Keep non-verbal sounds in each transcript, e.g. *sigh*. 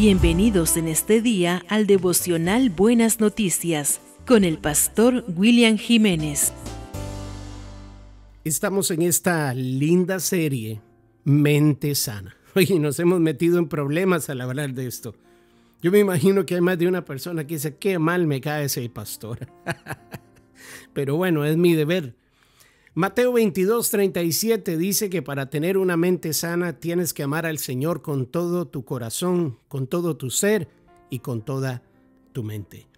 Bienvenidos en este día al devocional Buenas Noticias con el pastor William Jiménez. Estamos en esta linda serie, Mente Sana. *laughs* Oye, nos hemos metido en problemas al hablar de esto. Yo me imagino que hay más de una persona que dice, qué mal me cae ese pastor. *laughs* Pero bueno, es mi deber. Mateo 22, 37 dice que para tener una mente sana tienes que amar al Señor con todo tu corazón, con todo tu ser y con toda tu mente.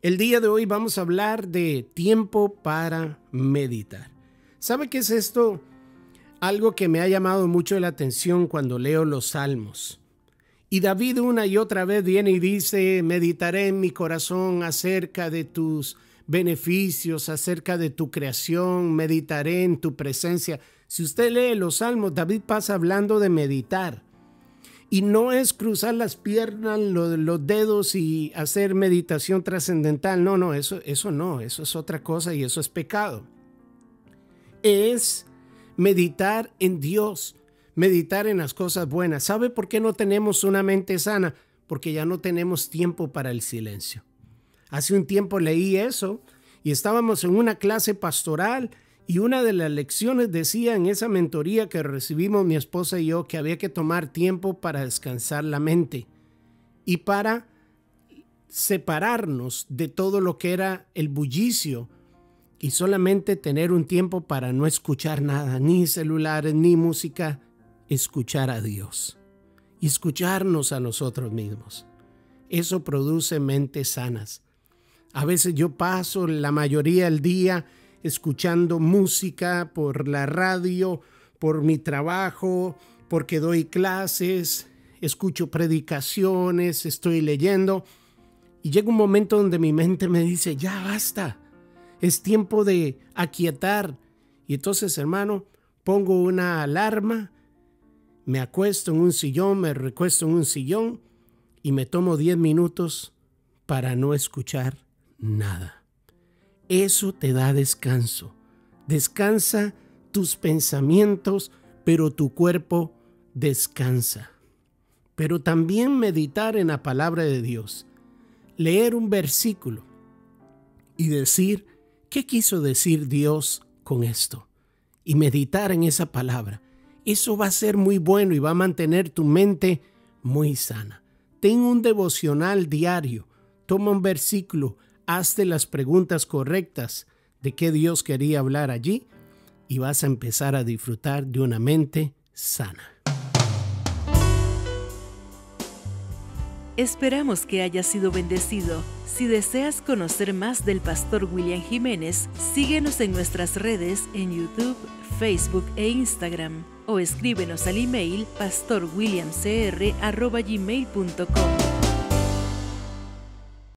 El día de hoy vamos a hablar de tiempo para meditar. ¿Sabe qué es esto? Algo que me ha llamado mucho la atención cuando leo los salmos. Y David una y otra vez viene y dice, meditaré en mi corazón acerca de tus beneficios, acerca de tu creación, meditaré en tu presencia. Si usted lee los salmos, David pasa hablando de meditar. Y no es cruzar las piernas, los, dedos y hacer meditación trascendental. No, no, eso, eso no, eso es otra cosa y eso es pecado. Es meditar en Dios meditar en las cosas buenas. ¿Sabe por qué no tenemos una mente sana? Porque ya no tenemos tiempo para el silencio. Hace un tiempo leí eso y estábamos en una clase pastoral y una de las lecciones decía en esa mentoría que recibimos mi esposa y yo que había que tomar tiempo para descansar la mente y para separarnos de todo lo que era el bullicio y solamente tener un tiempo para no escuchar nada, ni celulares, ni música, escuchar a Dios y escucharnos a nosotros mismos. Eso produce mentes sanas. A veces yo paso la mayoría del día escuchando música por la radio, por mi trabajo, porque doy clases, escucho predicaciones, estoy leyendo. Y llega un momento donde mi mente me dice, ya basta, es tiempo de aquietar. Y entonces, hermano, pongo una alarma me acuesto en un sillón, me recuesto en un sillón y me tomo 10 minutos para no escuchar nada. Eso te da descanso. Descansa tus pensamientos, pero tu cuerpo descansa. Pero también meditar en la palabra de Dios. Leer un versículo y decir, ¿qué quiso decir Dios con esto? Y meditar en esa palabra eso va a ser muy bueno y va a mantener tu mente muy sana. Ten un devocional diario, toma un versículo, hazte las preguntas correctas de qué Dios quería hablar allí y vas a empezar a disfrutar de una mente sana. Esperamos que haya sido bendecido. Si deseas conocer más del pastor William Jiménez, síguenos en nuestras redes en YouTube, Facebook e Instagram o escríbenos al email pastorwilliamcr.gmail.com.